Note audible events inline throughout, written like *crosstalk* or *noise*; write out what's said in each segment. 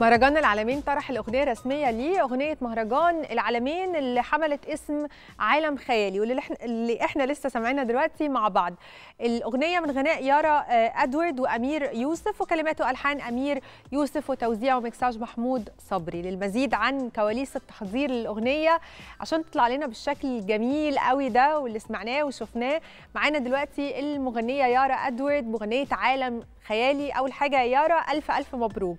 مهرجان العالمين طرح الأغنية الرسمية ليه أغنية مهرجان العالمين اللي حملت اسم عالم خيالي واللي إحنا, اللي إحنا لسه سامعينها دلوقتي مع بعض. الأغنية من غناء يارا أدوارد وأمير يوسف وكلمات وألحان أمير يوسف وتوزيع ومكساج محمود صبري. للمزيد عن كواليس التحضير للأغنية عشان تطلع لنا بالشكل الجميل قوي ده واللي سمعناه وشفناه معانا دلوقتي المغنية يارا أدوارد مغنية عالم خيالي. أول حاجة يا يارا ألف ألف مبروك.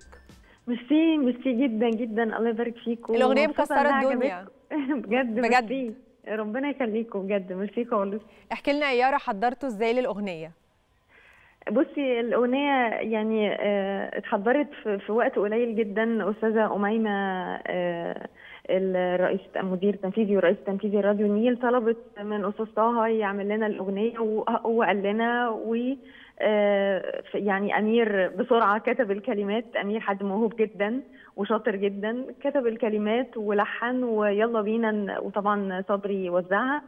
merci merci جدا جدا. الله يبارك فيكم. الأغنية مكسرة الدنيا. *laughs* بجد بجد. ربنا يخليكم بجد. ميرسي خالص. احكي لنا يا يارا حضرتوا إزاي للأغنية؟ بصي الأغنية يعني آه اتحضرت في, وقت قليل جدا أستاذة أميمة آه الرئيس المدير التنفيذي والرئيس التنفيذي راديو النيل طلبت من أستاذ طه يعمل لنا الأغنية وهو قال لنا و يعني أمير بسرعة كتب الكلمات أمير حد موهوب جدا وشاطر جدا كتب الكلمات ولحن ويلا بينا وطبعا صبري وزعها.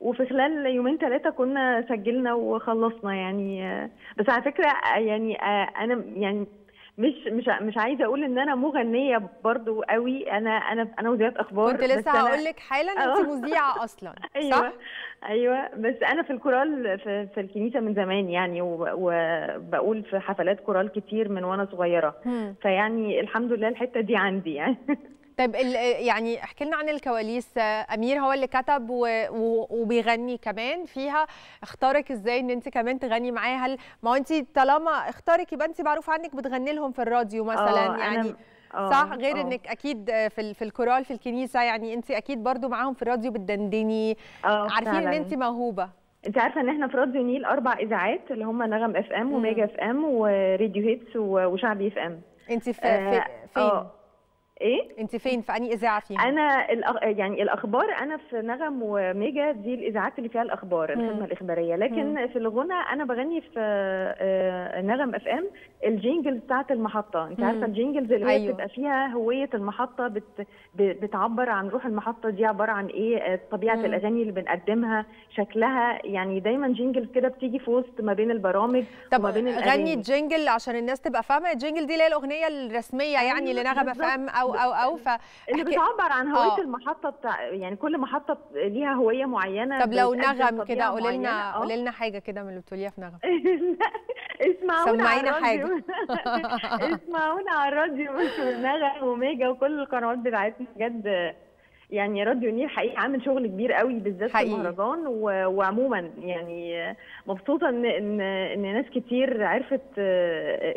وفي خلال يومين ثلاثة كنا سجلنا وخلصنا يعني. بس على فكرة يعني أنا يعني مش مش مش عايزة أقول إن أنا مغنية برضو قوي. أنا أنا أنا مذيعه أخبار كنت لسه هقول لك حالا أنت مذيعة أصلا *laughs* أيوة صح؟ أيوه. بس أنا في الكورال في, في الكنيسة من زمان يعني وبقول في حفلات كورال كتير من وأنا صغيرة. فيعني الحمد لله الحتة دي عندي يعني. *laughs* طيب يعني احكي لنا عن الكواليس. أمير هو اللي كتب وبيغني كمان فيها. اختارك إزاي إن أنت كمان تغني معاه؟ هل ما هو أنت طالما اختارك يبقى أنت معروف عنك بتغني لهم في الراديو مثلا؟ يعني صح؟ غير أوه. إنك أكيد في في الكورال في الكنيسة يعني أنت أكيد برضو معاهم في الراديو بتدندني. عارفين إن أنت موهوبة. أنت عارفة إن إحنا في راديو نيل أربع إذاعات اللي هم نغم FM وميجا FM و Radio Hits وشعبي FM أنت في, آه فين؟ أوه. إيه؟ أنت فين؟ في أنهي إذاعة فيهم؟ أنا الأخ... يعني الأخبار أنا في نغم وميجا دي الإذاعات اللي فيها الأخبار الخدمة الإخبارية. لكن مم. في الغنى أنا بغني في نغم FM ال jingles بتاعت المحطة. أنت عارفة ال jingles اللي أيوة. هي بتبقى فيها هوية المحطة بت... بتعبر عن روح المحطة دي عبارة عن إيه؟ طبيعة مم. الأغاني اللي بنقدمها شكلها. يعني دايما jingles كده بتيجي في وسط ما بين البرامج طب وما بين غني ال jingle عشان الناس تبقى فاهمة ال jingle دي اللي هي الأغنية الرسمية يعني لنغم FM أو أو أو ف *laughs* اللي بتعبر عن هوية أوه. المحطة بتاع يعني كل محطة ليها هوية معينة طب لو نغم كده قولي لنا قولي لنا حاجة كده من اللي بتقوليها في نغم. *laughs* اسمعونا سمعينا حاجة. *laughs* اسمعونا على الراديو. نغم وميجا وكل القنوات بتاعتنا بجد. يعني راديو نيل حقيقي عامل شغل كبير قوي بالذات في المهرجان وعموما يعني مبسوطة ان ان إن ناس كتير عرفت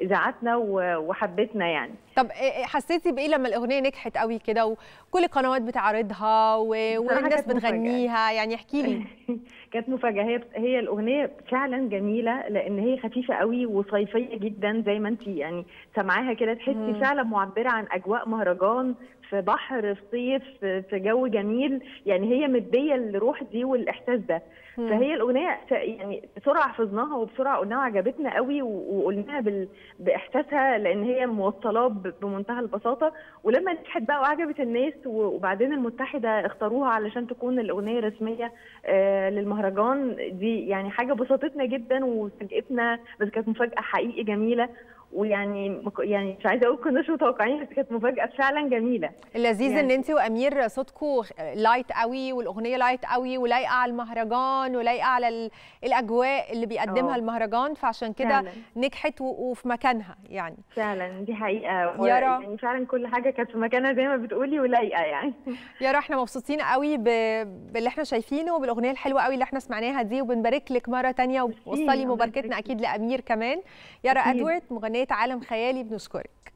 اذاعتنا وحبتنا يعني. طب حسيتي بإيه لما الأغنية نجحت قوي كده وكل القنوات بتعرضها والناس بتغنيها؟ يعني احكي لي. *laughs* كانت مفاجأة. هي هي الأغنية فعلا جميلة لأن هي خفيفة قوي وصيفية جدا زي ما انت يعني سامعاها كده تحسي فعلا معبرة عن أجواء مهرجان في بحر في صيف في جو جميل يعني هي مدية الروح دي والإحساس ده. مم. فهي الأغنية يعني بسرعة حفظناها وبسرعة قلناها عجبتنا قوي وقلناها بال... بإحساسها لأن هي موصلاه بمنتهى البساطة. ولما نجحت بقى وعجبت الناس وبعدين المتحدة اختاروها علشان تكون الأغنية الرسميه آه للمهرجان دي يعني حاجة بسطتنا جدا وفاجئتنا بس كانت مفاجأة حقيقي جميلة. ويعني يعني مش عايزة أقول كناش متوقعين بس كانت مفاجأة فعلا جميلة. اللذيذ يعني. ان انت وأمير صوتكم light قوي والأغنية light قوي ولايقة على المهرجان ولايقة على الأجواء اللي بيقدمها أوه. المهرجان فعشان كده نجحت وفي مكانها يعني. فعلا دي حقيقة. يارا. يعني فعلا كل حاجة كانت في مكانها زي ما بتقولي ولايقة يعني. *laughs* يارا إحنا مبسوطين قوي باللي إحنا شايفينه وبالأغنية الحلوة قوي اللي إحنا سمعناها دي وبنبارك لك مرة ثانية ووصلي مباركتنا أكيد لأمير كمان. يارا إدوارد مغنية عالم خيالي بنشكرك.